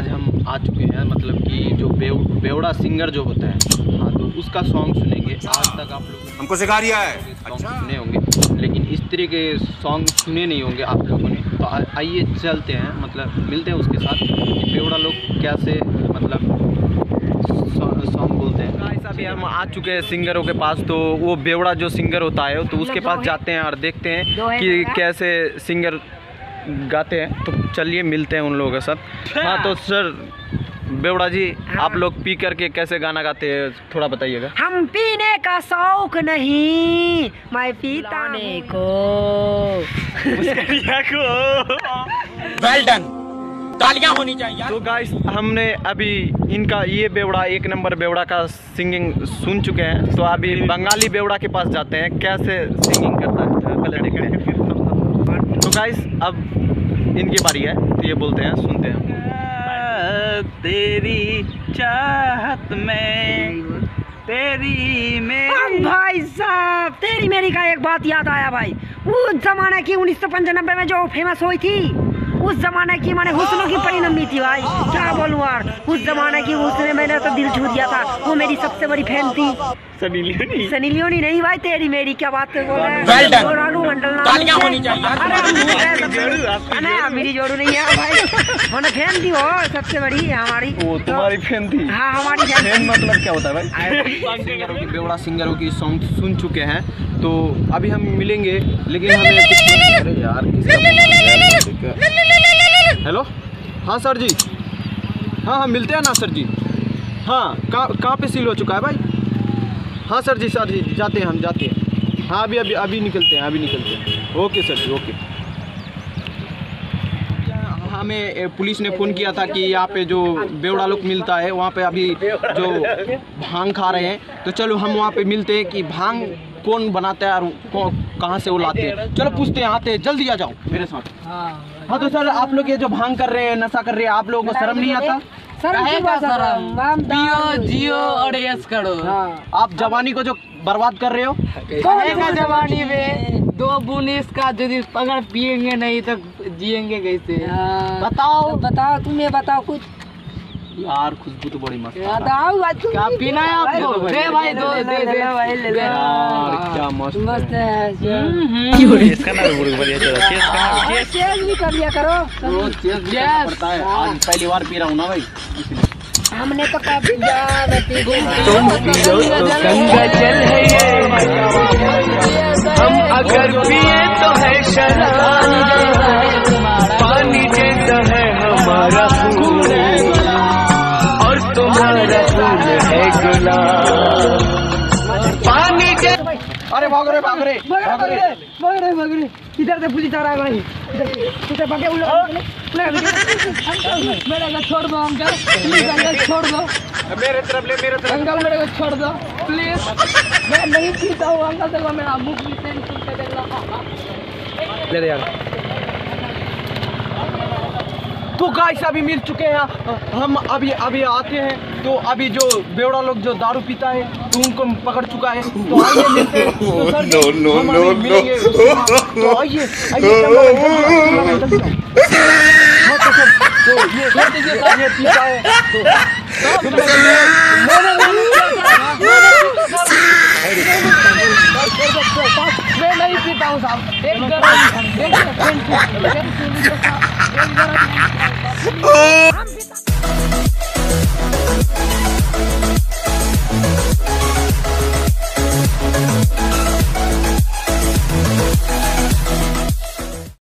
आज हम आ चुके हैं मतलब कि जो बेव, बेवड़ा सिंगर जो होता है। हाँ तो उसका सॉन्ग सुनेंगे। आज तक आप लोग हमको सिखा दिया है। सॉन्ग अच्छा। सुने होंगे लेकिन इस तरह के सॉन्ग सुने नहीं होंगे आप लोगों ने। तो आइए चलते हैं मतलब मिलते हैं उसके साथ कि बेवड़ा लोग कैसे मतलब सॉन्ग बोलते हैं। अभी हम आ चुके हैं सिंगरों के पास तो वो बेवड़ा जो सिंगर होता है तो उसके पास जाते हैं और देखते हैं कि कैसे सिंगर गाते हैं तो चलिए मिलते हैं उन लोगों के साथ। हाँ तो सर बेवड़ा जी हाँ। आप लोग पी करके कैसे गाना गाते हैं थोड़ा बताइएगा? हम पीने का शौक नहीं मैं पीता को। वेल डन तालियाँ होनी चाहिए तो गाइस हमने अभी इनका ये बेवड़ा एक नंबर बेवड़ा का सिंगिंग सुन चुके हैं। तो अभी बंगाली बेवड़ा के पास जाते हैं कैसे सिंगिंग करता है? पहले देखते हैं तो गाइस अब इनकी बारी है तो ये बोलते हैं सुनते हैं। तेरी चाहत में तेरी अब भाई साहब तेरी मेरी का एक बात याद आया भाई। उस जमाने की उन्नीस सौ पंचानबे में जो फ़ेमस हुई थी उस जमाने की मैंने हुस्नों की परिणमी थी भाई। क्या बोलूँ यार उस जमाने की उसने मैंने तो दिल छू दिया था वो मेरी सबसे बड़ी फ़ैन थी। सनी लियोनी। सनी लियोनी नहीं भाई तेरी मेरी क्या बात कर बोल रहे हैं। Well done. रानू मंडल नाम तालियाँ होनी चाहिए। अरे है। मेरी जोड़ू नहीं है भाई। मैंने फ़ैन थी वो सबसे बड़ी हमारी। वो तुम्हारी फ़ैन थी। हाँ हमारी फ़ैन मतलब क्या होता है भाई? सिंगरों की बेवड़ा सिंगरों की सॉन्ग सुन चुके हैं। तो अभी हम मिलेंगे लेकिन हमें अरे यार? हेलो हाँ सर जी हाँ हाँ मिलते हैं ना सर जी हाँ कहाँ कहाँ पे सील हो चुका है भाई हाँ सर जी सर जी जाते हैं हम जाते हैं। हाँ अभी अभी अभी निकलते हैं अभी निकलते हैं। Okay sir ji okay. हमें पुलिस ने फ़ोन किया था कि यहाँ पे जो बेवड़ा लोग मिलता है वहाँ पे अभी जो भाँग खा रहे हैं। तो चलो हम वहाँ पे मिलते हैं कि भाँग कौन बनाता है और कहाँ से वो लाते हैं। चलो पूछते हैं आते हैं जल्दी आ जाओ मेरे साथ। हाँ तो सर आप लोग ये जो भाँग कर रहे हैं नशा कर रहे हैं आप लोगों को शर्म नहीं आता? हूँ। जियो जियो और यस करो। आप जवानी को जो बर्बाद कर रहे हो रहेगा जवानी में दो बुनिस का यदि अगर पियेंगे नहीं तो जियेंगे कैसे? हाँ। बताओ। बताओ तुम्हें बताओ कुछ। यार खुशबू तो बड़ी मस्त है। क्या पीना है आपको? दे भाई दो दे दे भाई ले ले। यार क्या मस्त है। मस्त है चेंज भी कर लिया करो। रोज चेस भी करना पड़ता है। आज पहली बार पी रहा हूँ ना भाई। हमने तो काफ़ी जान पी गंगा जल अरे भाग रे भाग रे भाग रे भाग रे। भाग रे इधर से पुलिस आ रहा है भाई इधर से भागे उन मेरे को छोड़ दो अंकल। प्लीज़ अंकल छोड़ दो। मेरे तरफ़ ले मेरे तरफ़। अंकल मेरे को छोड़ दो। प्लीज़ मैं नहीं पीता हूँ अंकल देखो मेरा मुँह पीते लो यार। तो गाइस अभी मिल चुके हैं हम अभी अभी आते हैं तो अभी जो बेवड़ा लोग जो दारू पीता है तो उनको पकड़ चुका है तो आइए मिलते हैं तो सर अभी मिलेंगे उसके बाद। तो आइए। हाँ तो ये ये पीता है तो मैं नहीं पीता हूँ साहब एक हम भी